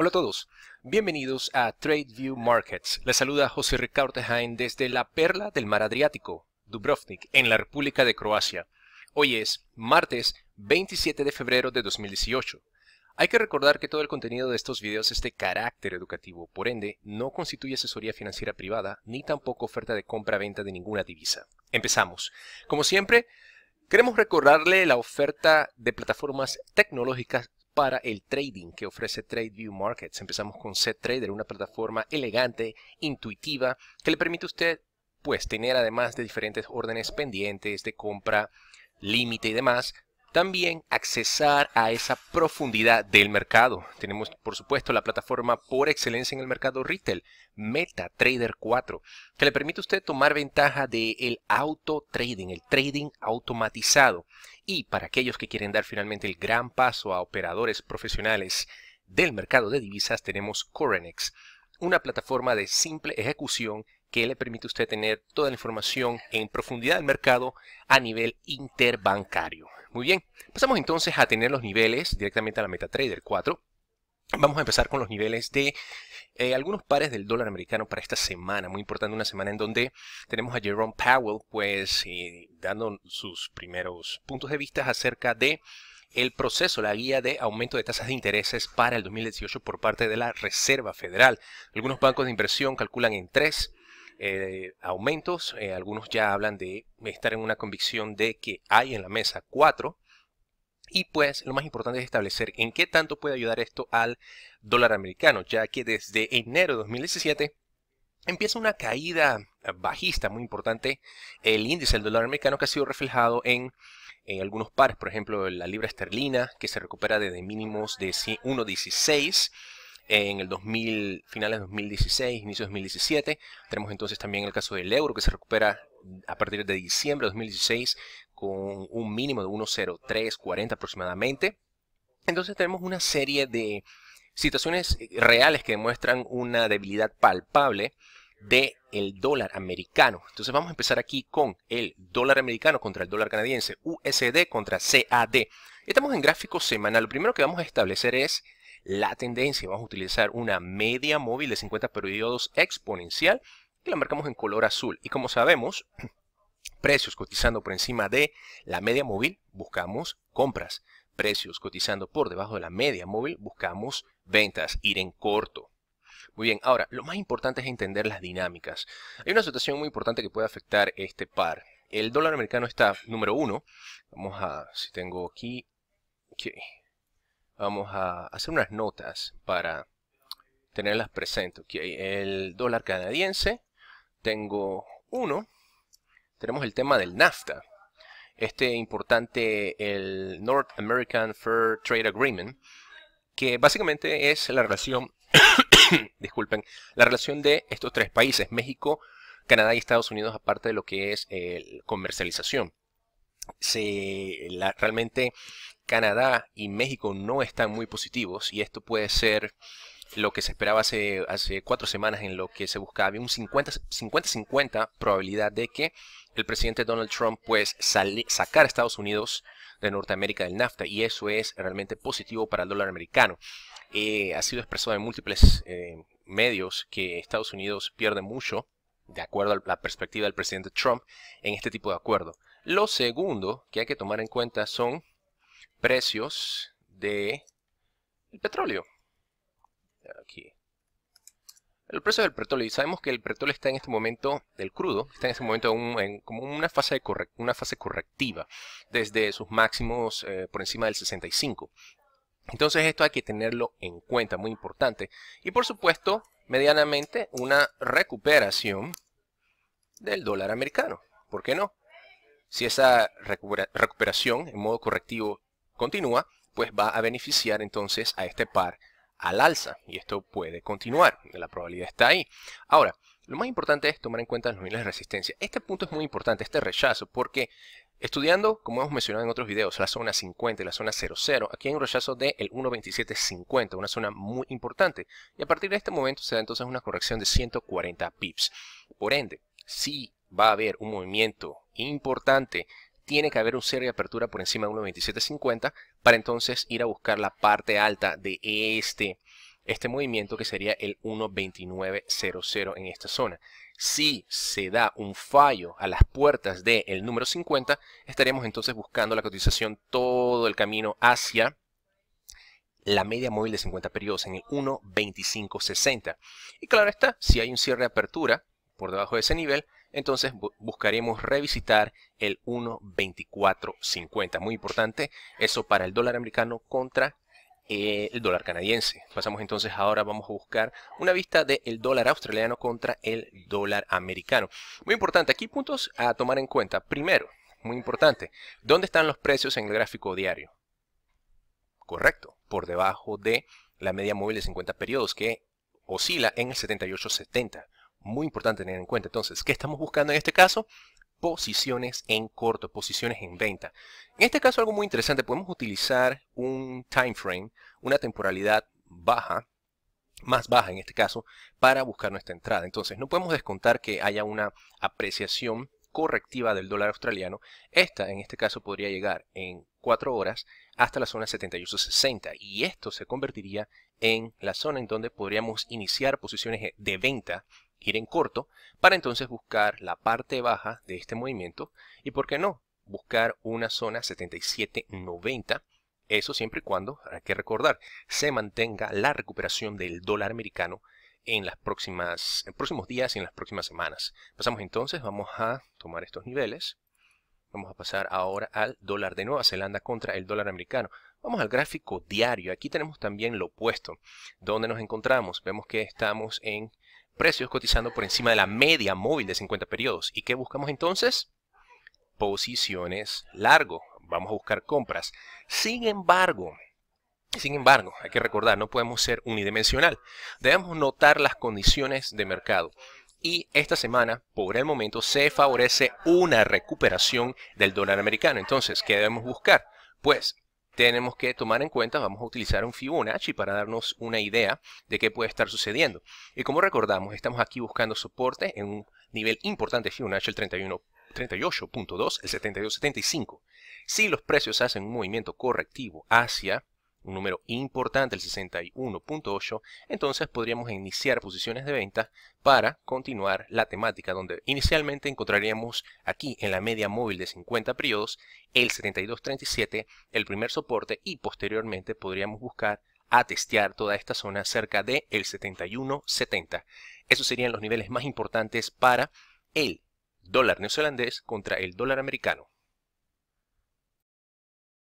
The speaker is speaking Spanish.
Hola a todos, bienvenidos a TradeView Markets. Les saluda José Ricardo Tejain desde la perla del mar Adriático, Dubrovnik, en la República de Croacia. Hoy es martes 27 de febrero de 2018. Hay que recordar que todo el contenido de estos videos es de carácter educativo, por ende, no constituye asesoría financiera privada ni tampoco oferta de compra-venta de ninguna divisa. Empezamos. Como siempre, queremos recordarle la oferta de plataformas tecnológicas para el trading que ofrece TradeView Markets. Empezamos con ZTrader, una plataforma elegante, intuitiva, que le permite a usted pues tener además de diferentes órdenes pendientes de compra, límite y demás, también accesar a esa profundidad del mercado. Tenemos, por supuesto, la plataforma por excelencia en el mercado retail, MetaTrader 4, que le permite a usted tomar ventaja del auto trading, el trading automatizado. Y para aquellos que quieren dar finalmente el gran paso a operadores profesionales del mercado de divisas, tenemos Corenex, una plataforma de simple ejecución que le permite a usted tener toda la información en profundidad del mercado a nivel interbancario. Muy bien, pasamos entonces a tener los niveles directamente a la MetaTrader 4. Vamos a empezar con los niveles de eh, algunos pares del dólar americano para esta semana, muy importante, una semana en donde tenemos a Jerome Powell, pues eh, dando sus primeros puntos de vista acerca de el proceso, la guía de aumento de tasas de intereses para el 2018 por parte de la Reserva Federal. Algunos bancos de inversión calculan en tres eh, aumentos. Eh, algunos ya hablan de estar en una convicción de que hay en la mesa cuatro. Y pues lo más importante es establecer en qué tanto puede ayudar esto al dólar americano, ya que desde enero de 2017 empieza una caída bajista muy importante el índice del dólar americano que ha sido reflejado en, en algunos pares, por ejemplo la libra esterlina que se recupera desde mínimos de 1.16 en el 2000, finales de 2016, inicio de 2017. Tenemos entonces también el caso del euro que se recupera a partir de diciembre de 2016 con un mínimo de 1.0340 aproximadamente. Entonces tenemos una serie de situaciones reales que demuestran una debilidad palpable del el dólar americano. Entonces vamos a empezar aquí con el dólar americano contra el dólar canadiense, USD contra CAD. Estamos en gráfico semanal. Lo primero que vamos a establecer es la tendencia. Vamos a utilizar una media móvil de 50 periodos exponencial que la marcamos en color azul. Y como sabemos, precios cotizando por encima de la media móvil, buscamos compras. Precios cotizando por debajo de la media móvil, buscamos ventas, ir en corto. Muy bien, ahora, lo más importante es entender las dinámicas. Hay una situación muy importante que puede afectar este par. El dólar americano está número uno. Vamos a, si tengo aquí, vamos a hacer unas notas para tenerlas presentes. el dólar canadiense, tengo uno. Tenemos el tema del NAFTA. Este importante, el North American Fair Trade Agreement, que básicamente es la relación, disculpen, la relación de estos tres países, México, Canadá y Estados Unidos, aparte de lo que es eh, comercialización. Se, la, realmente Canadá y México no están muy positivos y esto puede ser lo que se esperaba hace, hace cuatro semanas en lo que se buscaba. Había un 50-50 probabilidad de que el presidente Donald Trump pues sacar a Estados Unidos de Norteamérica del NAFTA y eso es realmente positivo para el dólar americano. Eh, ha sido expresado en múltiples eh, medios que Estados Unidos pierde mucho de acuerdo a la perspectiva del presidente Trump en este tipo de acuerdo. Lo segundo que hay que tomar en cuenta son precios de el petróleo. Aquí. El precio del petróleo. Y sabemos que el petróleo está en este momento, del crudo, está en este momento en, como una fase, de una fase correctiva, desde sus máximos eh, por encima del 65. Entonces esto hay que tenerlo en cuenta, muy importante. Y por supuesto, medianamente, una recuperación del dólar americano. ¿Por qué no? Si esa recuperación en modo correctivo continúa, pues va a beneficiar entonces a este par al alza y esto puede continuar, la probabilidad está ahí. Ahora, lo más importante es tomar en cuenta los niveles de resistencia. Este punto es muy importante, este rechazo, porque estudiando, como hemos mencionado en otros videos, la zona 50 y la zona 00, aquí hay un rechazo del 1.2750, una zona muy importante. Y a partir de este momento se da entonces una corrección de 140 pips. Por ende, si va a haber un movimiento importante tiene que haber un cierre de apertura por encima de 1.2750 para entonces ir a buscar la parte alta de este este movimiento que sería el 1.2900 en esta zona. Si se da un fallo a las puertas del número 50, estaríamos entonces buscando la cotización todo el camino hacia la media móvil de 50 periodos en el 1.2560. Y claro está, si hay un cierre de apertura por debajo de ese nivel, entonces buscaremos revisitar el 1.2450. Muy importante eso para el dólar americano contra eh, el dólar canadiense. Pasamos entonces ahora, vamos a buscar una vista del dólar australiano contra el dólar americano. Muy importante, aquí puntos a tomar en cuenta. Primero, muy importante, ¿dónde están los precios en el gráfico diario? Correcto, por debajo de la media móvil de 50 periodos que oscila en el 78.70. Muy importante tener en cuenta. Entonces, ¿qué estamos buscando en este caso? Posiciones en corto, posiciones en venta. En este caso, algo muy interesante, podemos utilizar un time frame, una temporalidad baja, más baja en este caso, para buscar nuestra entrada. Entonces, no podemos descontar que haya una apreciación correctiva del dólar australiano. Esta, en este caso, podría llegar en 4 horas hasta la zona 78.60 y esto se convertiría en la zona en donde podríamos iniciar posiciones de venta ir en corto para entonces buscar la parte baja de este movimiento y por qué no buscar una zona 77.90 eso siempre y cuando, hay que recordar, se mantenga la recuperación del dólar americano en las próximas próximos días y en las próximas semanas. Pasamos entonces, vamos a tomar estos niveles. Vamos a pasar ahora al dólar de Nueva Zelanda contra el dólar americano. Vamos al gráfico diario. Aquí tenemos también lo opuesto. donde nos encontramos? Vemos que estamos en precios cotizando por encima de la media móvil de 50 periodos. ¿Y qué buscamos entonces? Posiciones largo. Vamos a buscar compras. Sin embargo, sin embargo, hay que recordar, no podemos ser unidimensional. Debemos notar las condiciones de mercado. Y esta semana, por el momento, se favorece una recuperación del dólar americano. Entonces, ¿qué debemos buscar? Pues tenemos que tomar en cuenta, vamos a utilizar un Fibonacci para darnos una idea de qué puede estar sucediendo. Y como recordamos, estamos aquí buscando soporte en un nivel importante Fibonacci, el 31 38.2, el 72.75. Si los precios hacen un movimiento correctivo hacia un número importante, el 61.8, entonces podríamos iniciar posiciones de venta para continuar la temática, donde inicialmente encontraríamos aquí en la media móvil de 50 periodos el 72.37, el primer soporte, y posteriormente podríamos buscar a testear toda esta zona cerca de el 71.70. Esos serían los niveles más importantes para el dólar neozelandés contra el dólar americano.